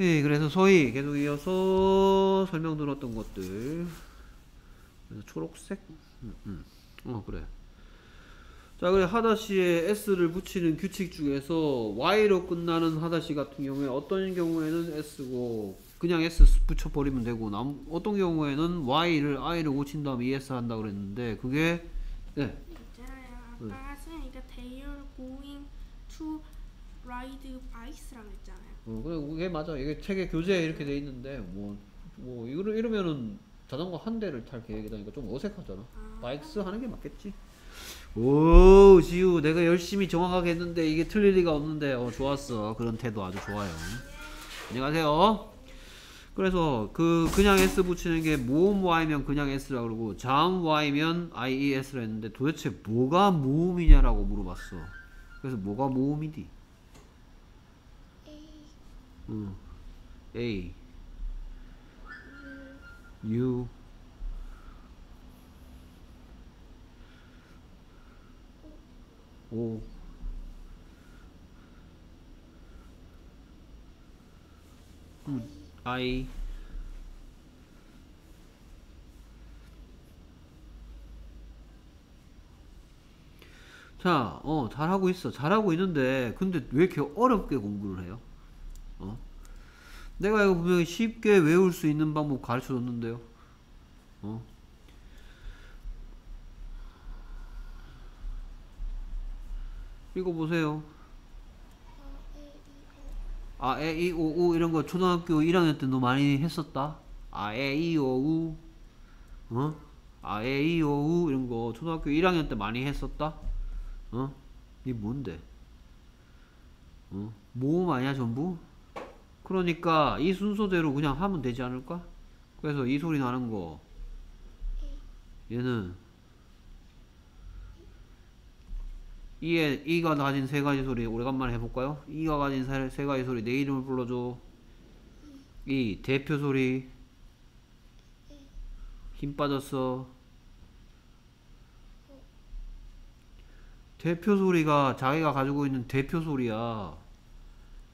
예, 그래서 소위 계속 이어서 설명 들었던 것들. 그래서 초록색? 음, 음. 어, 그래. 자, 그래 하다시에 s를 붙이는 규칙 중에서 y로 끝나는 하다시 같은 경우에 어떤 경우에는 s고 그냥 s 붙여버리면 되고 남, 어떤 경우에는 y를 i를 고친 다음에 es 한다 그랬는데 그게 네. 있잖아요. 아빠가 쓰니까 they are going to ride bikes라고 했잖아요. 어, 그래 그게 맞아. 이게 책에 교재에 이렇게 돼 있는데 뭐 뭐 이러 이러면은 자전거 한 대를 탈 계획이다 니까 좀 어색하잖아. 바이크스 하는 게 맞겠지. 오 지우 내가 열심히 정확하게 했는데 이게 틀릴 리가 없는데 어 좋았어 그런 태도 아주 좋아요. 안녕하세요. 그래서 그 그냥 s 붙이는 게 모음 y면 그냥 s라 그러고 자음 y면 ies라 했는데 도대체 뭐가 모음이냐라고 물어봤어. 그래서 뭐가 모음이디? 응. A U O 음, I 자, 어, 잘하고 있어. 잘하고 있는데, 근데 왜 이렇게 어렵게 공부를 해요? 어? 내가 이거 분명히 쉽게 외울 수 있는 방법 가르쳐 줬는데요. 어? 읽어보세요. 아, 에, 이, 오, 우 이런 거 초등학교 1학년 때 너 많이 했었다? 아, 에, 이, 오, 우. 어? 아, 에, 이, 오, 우 이런 거 초등학교 1학년 때 많이 했었다? 어? 이 뭔데? 어? 모음 아니야 전부? 그러니까 이 순서대로 그냥 하면 되지 않을까? 그래서 이 소리 나는 거. 얘는 이에 이가 가진 세 가지 소리 오래간만에 해볼까요? 이가 가진 세, 세 가지 소리 내 이름을 불러줘. 이 대표 소리. 힘 빠졌어. 대표 소리가 자기가 가지고 있는 대표 소리야.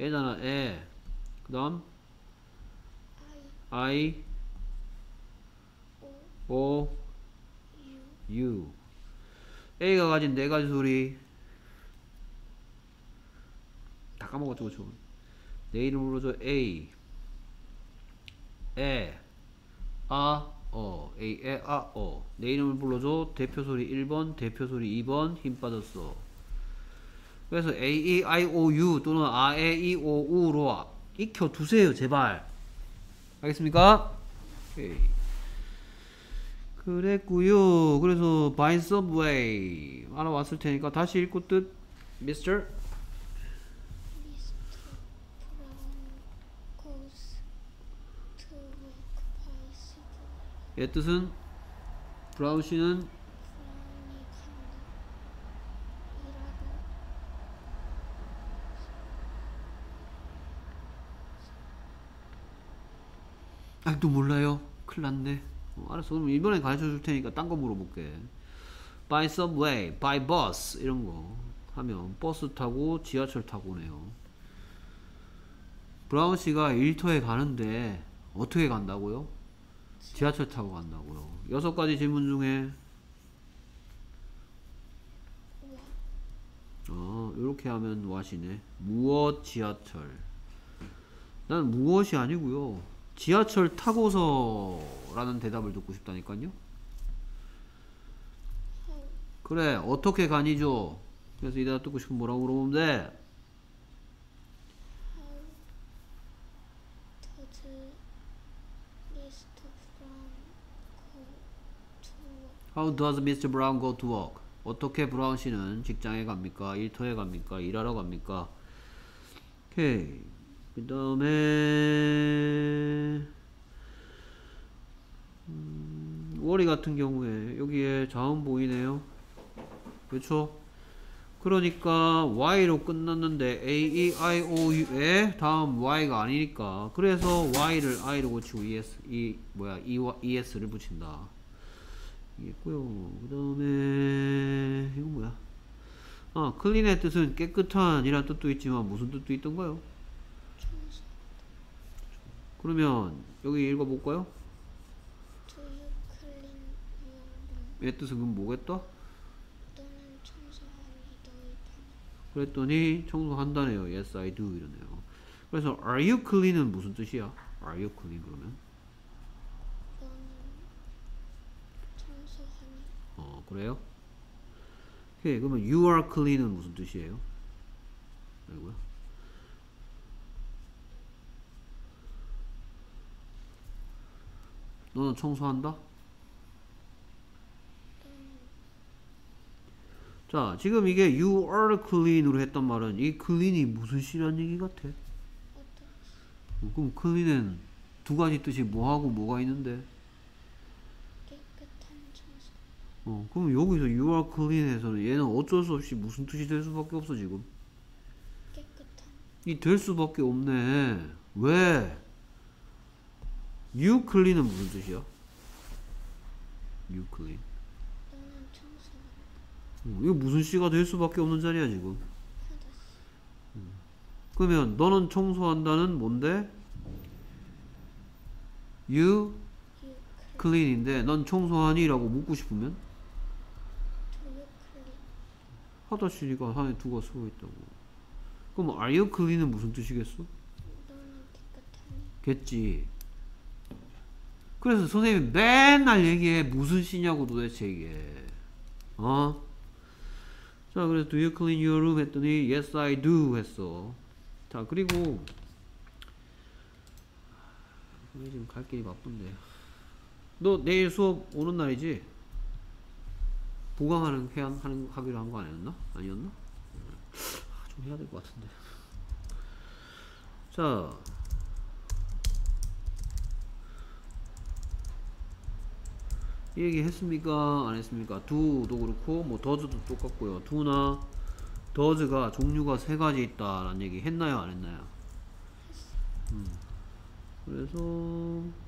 애잖아 애 그 다음 I O U. A가 가진 네 가지 소리. 다 까먹었죠 그쵸? 내 이름으로 줘. A. 에. 아, 어, A, 에, 아, 어. 내 이름을 불러줘. 대표 소리 1번, 대표 소리 2번, 힘 빠졌어. 그래서 A, E, I, O, U 또는 A, E, I, O, U로 익혀 두세요, 제발. 알겠습니까? 오케이. 그랬고요. 그래서 by subway 알아왔을 테니까 다시 읽고 뜻, Mr. 얘 뜻은 브라운 씨는 브라운이 간다. 일하러 아직도 몰라요. 큰일 났네. 어, 알았어. 그럼 이번에 가르쳐 줄 테니까 딴 거 물어볼게. by subway, by bus 이런 거 하면 버스 타고 지하철 타고네요. 브라운 씨가 일터에 가는데 어떻게 간다고요? 지하철 타고 간다고요. 여섯 가지 질문 중에 어, 이렇게 하면 와시네. 무엇 지하철? 난 무엇이 아니고요. 지하철 타고서라는 대답을 듣고 싶다니까요. 그래, 어떻게 가니죠? 그래서 이 대답 듣고 싶으면 뭐라고 물어보면 돼? How does Mr. Brown go to work? 어떻게 브라운 씨는 직장에 갑니까? 일터에 갑니까? 일하러 갑니까? 오케이. 그 다음에, 음, 월이 같은 경우에 여기에 자음 보이네요. 그렇죠? 그러니까 y로 끝났는데 a, e, i, o, u에 다음 y가 아니니까 그래서 y를 i로 고치고 es, 이 뭐야 e, es를 붙인다. 이겠고요. 그 다음에 이거 뭐야? 아, 클린의 뜻은 깨끗한 이란 뜻도 있지만 무슨 뜻도 있던가요? 그러면 여기 읽어볼까요? 얘 뜻은 그럼 뭐겠다? 그랬더니 청소한다네요. Yes, I do 이러네요. 그래서 Are you clean은 무슨 뜻이야? Are you clean 그러면? 청소하니 어 그래요? 오케이 그러면 You are clean은 무슨 뜻이에요? 아이고요. 너는 청소한다? 자, 지금 이게 you are clean으로 했단 말은 이 clean이 무슨 시란 얘기 같아? 어, 그럼 clean은 두 가지 뜻이 뭐하고 뭐가 있는데? 어, 그럼 여기서 you are clean에서는 얘는 어쩔 수 없이 무슨 뜻이 될 수밖에 없어 지금. 깨끗한 이될 수밖에 없네. 왜? You clean은 무슨 뜻이야? you clean. 너는 청소하니 어, 이거 무슨 시가 될 수밖에 없는 자리야 지금. 하다시 그러면 너는 청소한다는 뭔데? you you clean인데 넌 청소하니 라고 묻고 싶으면 하다시니까 안에 두가 쓰고 있다고. 그럼 are you clean은 무슨 뜻이겠어? 겠지. 그래서 선생님이 맨날 얘기해 무슨 시냐고 도대체 이게. 어? 자, 그래서 do you clean your room 했더니 yes I do 했어. 자, 그리고 우리 지금 갈 길이 바쁜데. 너 내일 수업 오는 날이지? 보강하는 해야 하는 하기로 한 거 아니었나? 아니었나? 아, 좀 해야 될 것 같은데. 자, 이 얘기 했습니까? 안 했습니까? do도 그렇고 뭐 does도 똑같고요. do나 does가 종류가 세 가지 있다라는 얘기 했나요? 안 했나요? 음. 그래서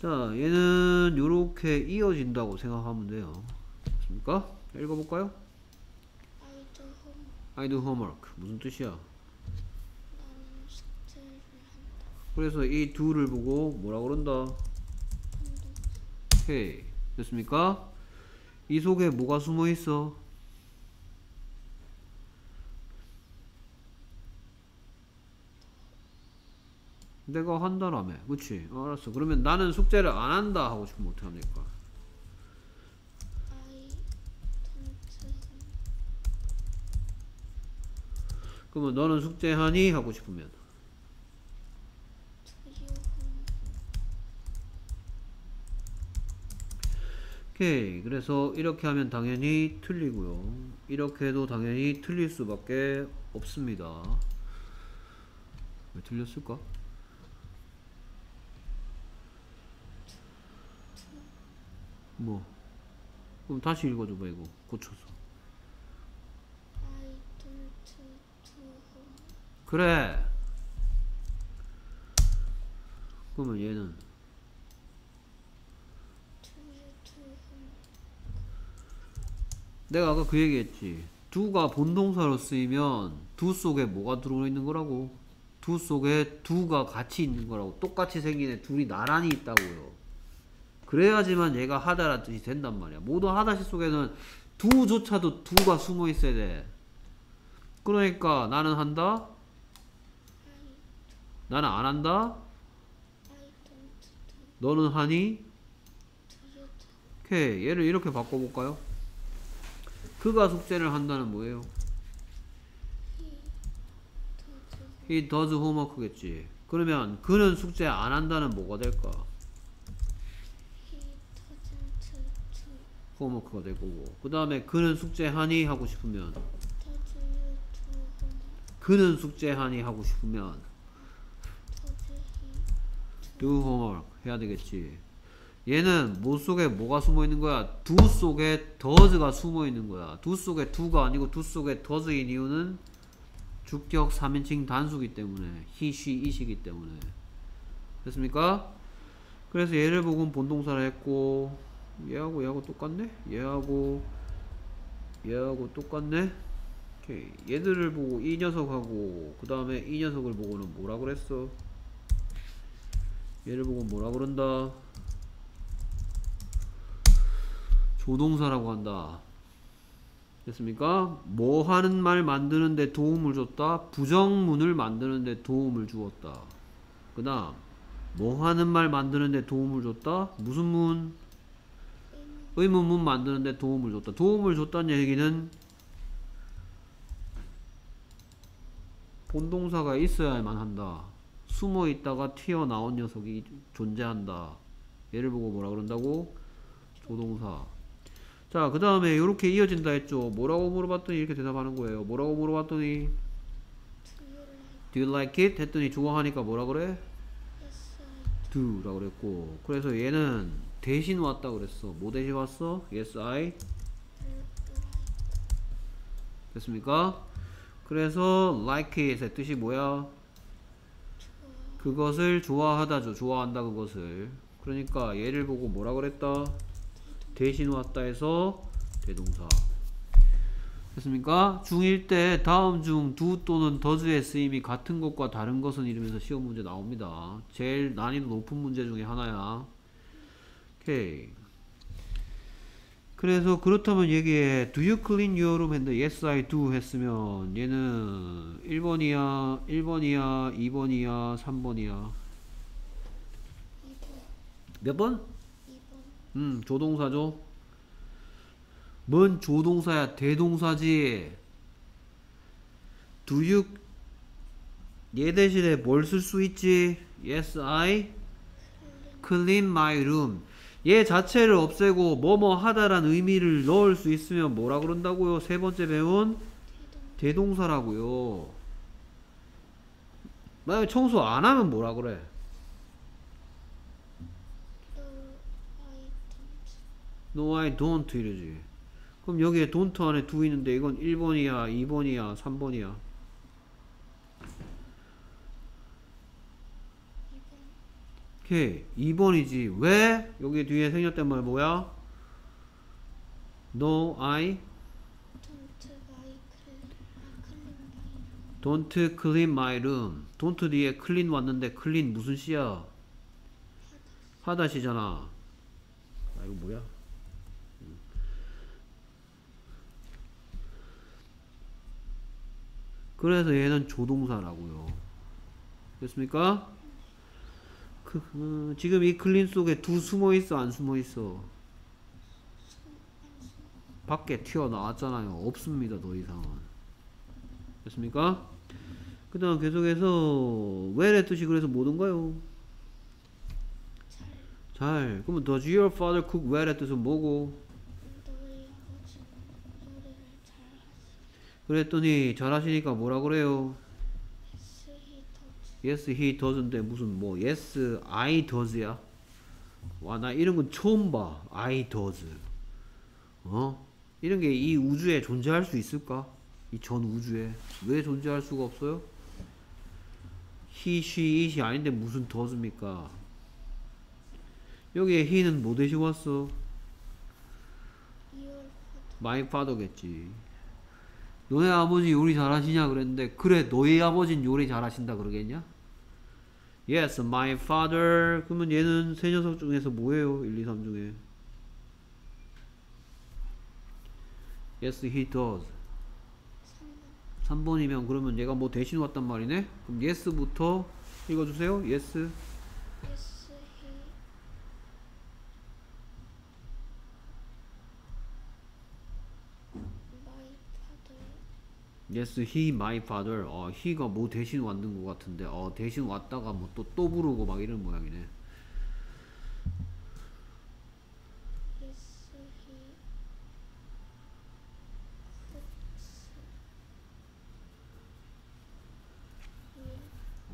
자 얘는 요렇게 이어진다고 생각하면 돼요. 맞습니까? 읽어볼까요? I do homework 무슨 뜻이야? 그래서 이 do를 보고 뭐라 그런다? 오케이 됐습니까? 이 속에 뭐가 숨어 있어? 내가 한다라며 그치? 어, 알았어 그러면 나는 숙제를 안 한다 하고 싶으면 어떻게 하면 될까? 그러면 너는 숙제하니? 하고 싶으면 오케이 그래서 이렇게 하면 당연히 틀리고요 이렇게 해도 당연히 틀릴 수밖에 없습니다 왜 틀렸을까? 뭐. 그럼 다시 읽어줘봐 이거. 고쳐서. 그래. 그러면 얘는? 내가 아까 그 얘기했지. 두가 본동사로 쓰이면 두 속에 뭐가 들어있는 거라고? 두 속에 두가 같이 있는 거라고. 똑같이 생긴 애 둘이 나란히 있다고요 그래야지만 얘가 하다라는 뜻이 된단 말이야. 모든 하다시 속에는 두조차도 두가 숨어 있어야 돼. 그러니까 나는 한다? 나는 안 한다? 너는 하니? 오케이. 얘를 이렇게 바꿔볼까요? 그가 숙제를 한다는 뭐예요? He does homework겠지. 그러면 그는 숙제 안 한다는 뭐가 될까? he doesn't do homework가 될 거고. 그 다음에 그는 숙제하니 하고 싶으면 do do 그는 숙제하니 하고 싶으면 do do homework 해야 되겠지. 얘는 뭐 속에 뭐가 숨어 있는 거야? 두 속에 does가 숨어 있는 거야. 두 속에 do가 아니고 두 속에 does인 이유는 주격 3인칭 단수기 때문에 he, she, it이기 때문에 됐습니까? 그래서 얘를 보고 본동사를 했고 얘하고 얘하고 똑같네? 얘하고 얘하고 똑같네? 오케이. 얘들을 보고 이 녀석하고 그 다음에 이 녀석을 보고는 뭐라 그랬어? 얘를 보고 뭐라 그런다? 조동사라고 한다. 됐습니까? 뭐 하는 말 만드는데 도움을 줬다. 부정문을 만드는데 도움을 주었다. 그 다음, 뭐 하는 말 만드는데 도움을 줬다. 무슨 문? 의문문 만드는데 도움을 줬다. 도움을 줬다는 얘기는 본동사가 있어야만 한다. 숨어 있다가 튀어나온 녀석이 존재한다. 얘를 보고 뭐라 그런다고? 조동사. 자, 그 다음에 이렇게 이어진다 했죠. 뭐라고 물어봤더니 이렇게 대답하는 거예요. 뭐라고 물어봤더니 Do you like it? 했더니 좋아하니까 뭐라 그래? yes I do 라고 그랬고 그래서 얘는 대신 왔다 그랬어. 뭐 대신 왔어? Yes, I 됐습니까? 그래서 like it의 뜻이 뭐야? 그것을 좋아하다죠. 좋아한다 그것을. 그러니까 얘를 보고 뭐라 그랬다? 대신 왔다 해서 대동사. 됐습니까? 중1 때 다음 중 두 또는 더즈의 쓰임이 같은 것과 다른 것은 이러면서 시험 문제 나옵니다. 제일 난이도 높은 문제 중에 하나야. 오케이. 그래서 그렇다면 얘기해 Do you clean your room? 했는데 Yes I do. 했으면 얘는 1번이야 1번이야 2번이야 3번이야? 몇 번? 2번. 음 조동사죠. 뭔 조동사야? 대동사지. Do you 얘 대신에 뭘 쓸 수 있지? Yes I clean my room 얘 자체를 없애고 뭐뭐 하다란 의미를 넣을 수 있으면 뭐라 그런다고요? 세 번째 배운 대동사라고요. 만약에 청소 안 하면 뭐라 그래? No I don't 이러지. 그럼 여기에 don't 안에 do 있는데 이건 1번이야, 2번이야, 3번이야. 2번 오케이. 2번이지. 왜? 여기 뒤에 생겼단 말 뭐야? No, I don't clean my room. don't 뒤에 clean 왔는데 clean 무슨 시야? 하다시잖아. 아 이거 뭐야? 음. 그래서 얘는 조동사라고요. 됐습니까? 그, 어, 지금 이 클린 속에 두 숨어 있어 안 숨어 있어? 밖에 튀어나왔잖아요. 없습니다. 더 이상은. 됐습니까? 그 다음 계속해서 where의 뜻이 그래서 뭐던가요? 잘. 그러면 does your father cook well의 뜻은 뭐고? 그랬더니 잘하시니까 뭐라 그래요? Yes he does he does인데 무슨 뭐 yes I does야? 와 나 이런 건 처음 봐. I does. 어? 이런 게 이 우주에 존재할 수 있을까? 이 전 우주에 왜 존재할 수가 없어요? he, she, it이 아닌데 무슨 does입니까? 여기에 he는 뭐 대신 왔어? my father겠지. 너네 아버지 요리 잘하시냐 그랬는데 그래 너희 아버진 요리 잘하신다 그러겠냐? Yes, my father. 그러면 얘는 세 녀석 중에서 뭐예요? 1, 2, 3 중에. Yes, he does. 3번 3번이면 그러면 얘가 뭐 대신 왔단 말이네? 그럼 yes부터 읽어주세요. Yes. yes he my father Yes, he, my father. 어, he가 뭐 대신 왔는 것 같은데, 어, 대신 왔다가 뭐 또 또 부르고 막 이런 모양이네. yes he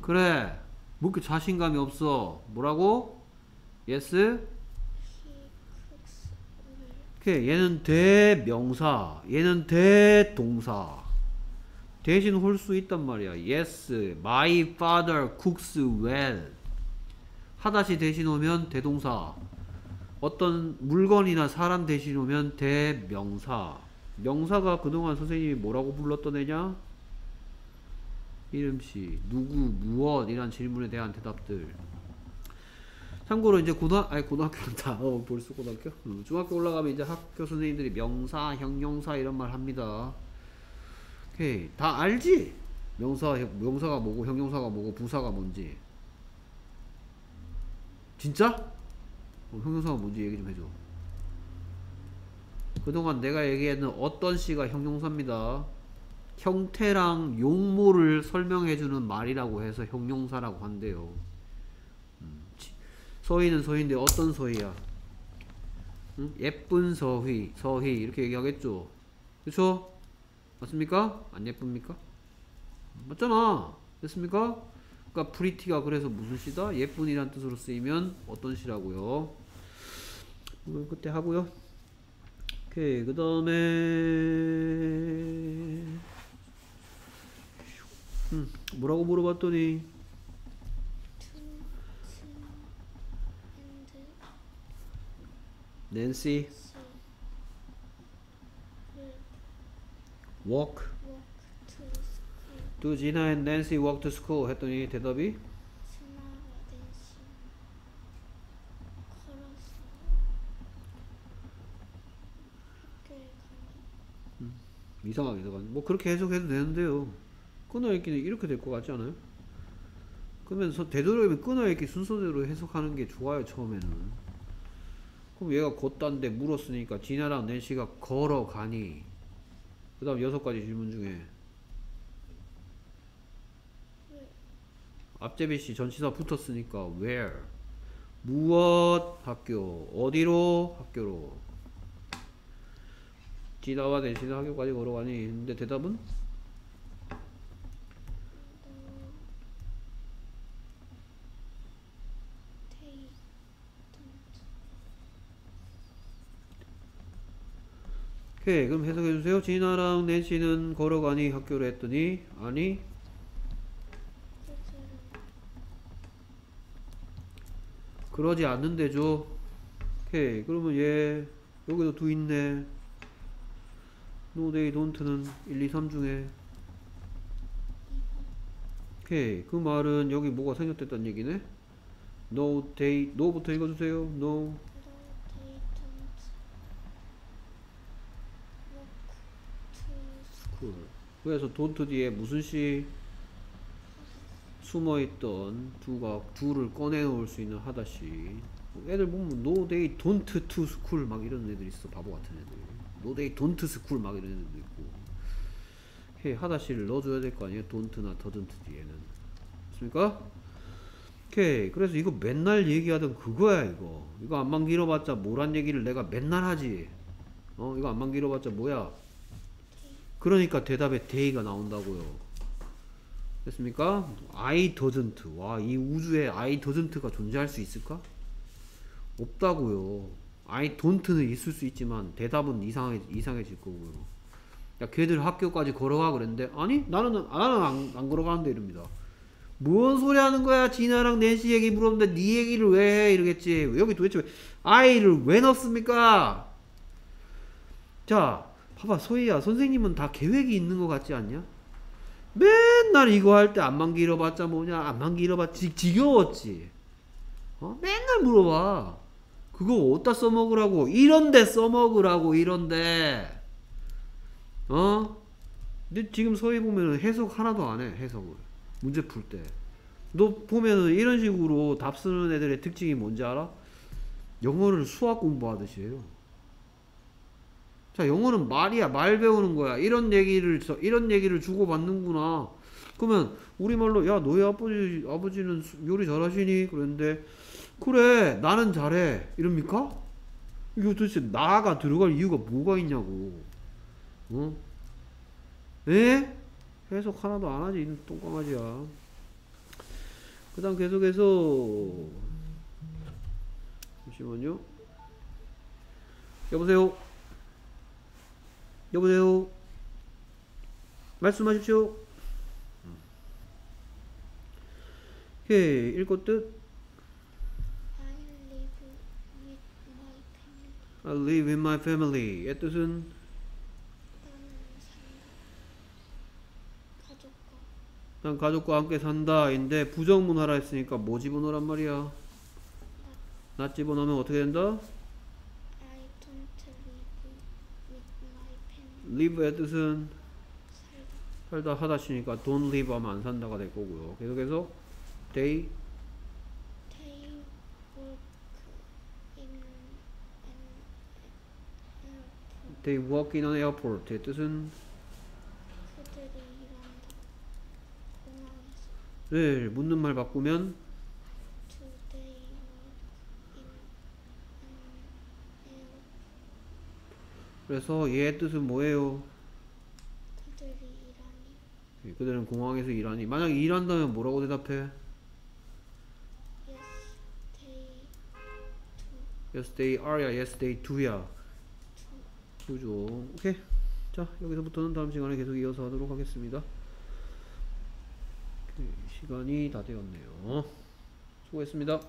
그래. 뭐 이렇게 자신감이 없어. 뭐라고? Yes? 오케이, 얘는 대명사, 얘는 대동사. 대신 올 수 있단 말이야. Yes, my father cooks well. 하다시 대신 오면 대동사. 어떤 물건이나 사람 대신 오면 대명사. 명사가 그동안 선생님이 뭐라고 불렀던 애냐? 이름씨, 누구, 무엇 이란 질문에 대한 대답들. 참고로 이제 고등 아니 고등학교는 다 어, 벌써 고등학교 음, 중학교 올라가면 이제 학교 선생님들이 명사 형용사 이런 말 합니다 오케이 다 알지 명사 형- 명사가 뭐고 형용사가 뭐고 부사가 뭔지 진짜 어, 형용사가 뭔지 얘기 좀 해줘 그동안 내가 얘기했는 어떤 시가 형용사입니다 형태랑 용모를 설명해주는 말이라고 해서 형용사라고 한대요 서희는 서희인데 어떤 서희야? 응? 예쁜 서희, 서희 이렇게 얘기하겠죠. 그렇죠? 맞습니까? 안 예쁩니까? 맞잖아. 됐습니까? 그러니까 pretty가 그래서 무슨 시다? 예쁜이란 뜻으로 쓰이면 어떤 시라고요? 이건 그때 하고요. 오케이 그 다음에 음, 뭐라고 물어봤더니 낸시 시, 를, walk. Do Gina and Nancy walk to school? 했더니 대답이? 가니, 이상하게 해석하는 뭐 그렇게 해석해도 되는데요. 끊어읽기는 이렇게 될 것 같지 않아요? 그러면 서- 되도록이면 끊어읽기 순서대로 해석하는 게 좋아요 처음에는. 그럼 얘가 걷다는데 물었으니까 지나랑 낸시가 걸어가니 그 다음 여섯 가지 질문 중에. 왜, 앞제비씨 전치사 붙었으니까 where? 무엇 학교? 어디로? 학교로. 지나와 낸시는 학교까지 걸어가니. 근데 대답은 너, 테이, 돈트, 오케이 그럼 해석해 주세요. 진아랑 낸시는 걸어가니 학교로 했더니 아니 그러지 않는데죠. 오케이 그러면 얘 여기도 두 있네. No they don't는 1, 2, 3 중에 2번, 오케이 그 말은 여기 뭐가 생겼댔단 얘기네. No they no부터 읽어주세요. No no, they don't walk to school. 그래서 don't 뒤에 무슨 시 숨어있던 두가 두를 꺼내놓을 수 있는 하다시. 애들 보면 no they don't to school 막 이런 애들 있어. 바보 같은 애들. no they don't school 막 이런 애들도 있고. 해 하다시를 넣어줘야 될 거 아니에요? don't나 doesn't 뒤에는. 맞습니까? 오케이. 그래서 이거 맨날 얘기하던 그거야 이거. 이거 안만 길어봤자 뭐란 얘기를 내가 맨날 하지? 어? 이거 안만 길어봤자 뭐야 그러니까 대답에 day가 나온다고요 됐습니까? I doesn't. 와, 이 우주에 I doesn't가 존재할 수 있을까? 없다고요. I don't는 있을 수 있지만 대답은 이상해 이상해질 거고요. 야, 걔들 학교까지 걸어가 그랬는데 아니 나는 나는 안, 안 걸어가는데 이럽니다. 뭔 소리 하는 거야? 진아랑 낸시 얘기 물었는데 네 얘기를 왜 해? 이러겠지. 여기 도대체 왜 I를 왜 넣습니까? 자, 봐봐 소희야 선생님은 다 계획이 있는 것 같지 않냐? 맨날 이거 할 때 안만 길어봤자 뭐냐? 안만 길어봤지. 지겨웠지. 어? 맨날 물어봐. 그거 어디다 써먹으라고? 이런데 써먹으라고 이런데. 어? 근데 지금 서희 보면은 해석 하나도 안 해 해석을. 문제 풀 때. 너 보면은 이런 식으로 답 쓰는 애들의 특징이 뭔지 알아? 영어를 수학 공부하듯이 해요 자, 영어는 말이야. 말 배우는 거야. 이런 얘기를, 저- 이런 얘기를 주고받는구나. 그러면, 우리말로, 야, 너희 아버지, 아버지는 수- 요리 잘하시니? 그랬는데, 그래, 나는 잘해. 이럽니까? 이거 도대체 나가 들어갈 이유가 뭐가 있냐고. 어? 에? 해석 하나도 안 하지, 이 똥강아지야. 그 다음 계속해서, 잠시만요. 여보세요? 여보세요. 말씀하십시오. 오케이 읽고 뜻. I live with my family. 의 뜻은 난 가족과 함께 산다인데 부정문하라 했으니까 뭐 집어넣으란 말이야. 나 집어넣으면 어떻게 된다? I don't live with my family. Live의 뜻은 살다. 하다 치니까 don't live 하면 안 산다가 될 거고요. 계속해서 they They work in an airport. they work in an airport의 뜻은 그들이 일한다. 공항에서. 를 묻는 말 바꾸면 Do they work in an airport? 그래서 얘의 뜻은 뭐예요? 그들이 일하니. 예, 그들은 공항에서 일하니. 만약 일한다면 뭐라고 대답해? Yes, they Yes they do. are야. Yes they do야. 그죠 오케이. 자 여기서부터는 다음 시간에 계속 이어서 하도록 하겠습니다. 오케이, 시간이 다 되었네요. 수고했습니다